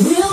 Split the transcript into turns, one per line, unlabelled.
Will